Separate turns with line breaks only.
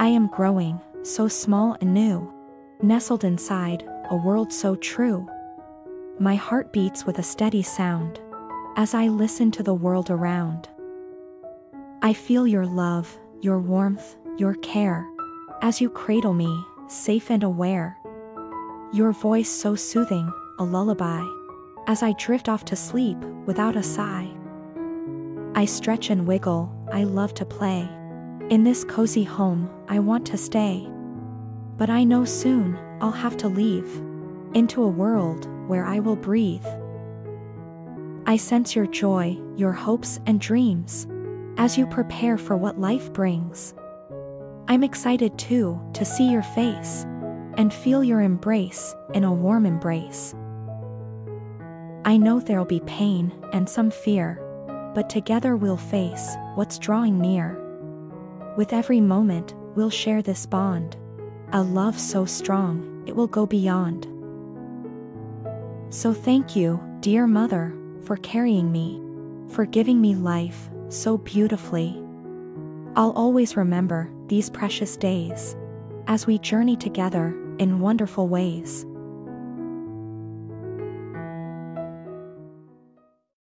I am growing, so small and new. Nestled inside, a world so true. My heart beats with a steady sound. As I listen to the world around. I feel your love, your warmth, your care. As you cradle me, safe and aware. Your voice so soothing, a lullaby. As I drift off to sleep, without a sigh. I stretch and wiggle, I love to play. In this cozy home, I want to stay. But I know soon, I'll have to leave. Into a world, where I will breathe. I sense your joy, your hopes and dreams. As you prepare for what life brings. I'm excited too, to see your face. And feel your embrace, in a warm embrace. I know there'll be pain, and some fear. But together we'll face, what's drawing near. With every moment, we'll share this bond. A love so strong, it will go beyond. So thank you, dear mother, for carrying me, for giving me life so beautifully. I'll always remember these precious days as we journey together in wonderful ways.